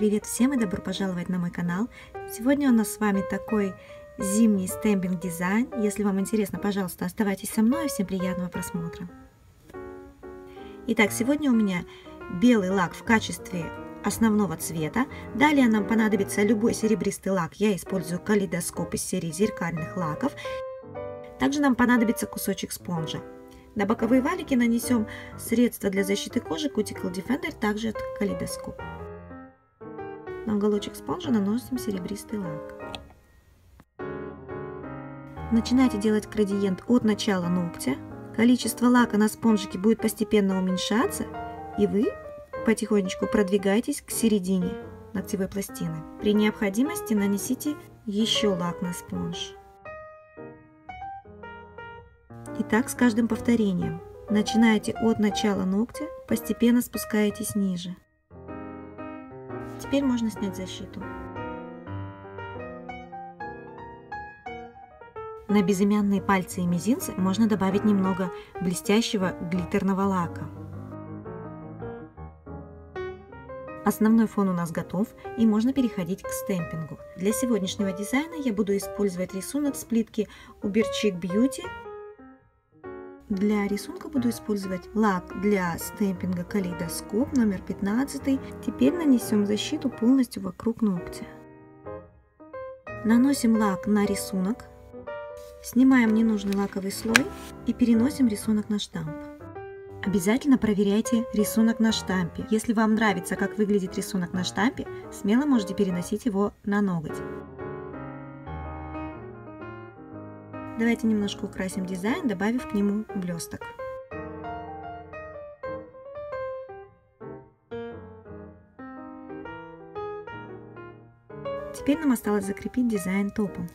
Привет всем и добро пожаловать на мой канал. Сегодня у нас с вами такой зимний стемпинг дизайн. Если вам интересно, пожалуйста, оставайтесь со мной. Всем приятного просмотра. Итак, сегодня у меня белый лак в качестве основного цвета. Далее нам понадобится любой серебристый лак. Я использую калейдоскоп из серии зеркальных лаков. Также нам понадобится кусочек спонжа. На боковые валики нанесем средство для защиты кожи Cuticle Defender, также от калейдоскоп. На уголочек спонжа наносим серебристый лак. Начинайте делать градиент от начала ногтя. Количество лака на спонжике будет постепенно уменьшаться, и вы потихонечку продвигаетесь к середине ногтевой пластины. При необходимости нанесите еще лак на спонж. Итак, с каждым повторением. Начинаете от начала ногтя, постепенно спускаетесь ниже. Теперь можно снять защиту. На безымянные пальцы и мизинцы можно добавить немного блестящего глиттерного лака. Основной фон у нас готов и можно переходить к стемпингу. Для сегодняшнего дизайна я буду использовать рисунок с плитки Uberchick Beauty для рисунка буду использовать лак для стемпинга калейдоскоп номер 15. Теперь нанесем защиту полностью вокруг ногтя. Наносим лак на рисунок, снимаем ненужный лаковый слой и переносим рисунок на штамп. Обязательно проверяйте рисунок на штампе. Если вам нравится, как выглядит рисунок на штампе, смело можете переносить его на ноготь. Давайте немножко украсим дизайн, добавив к нему блесток. Теперь нам осталось закрепить дизайн топом.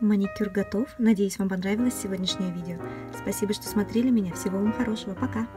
Маникюр готов. Надеюсь, вам понравилось сегодняшнее видео. Спасибо, что смотрели меня. Всего вам хорошего. Пока!